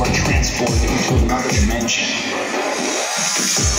you are transported into another dimension.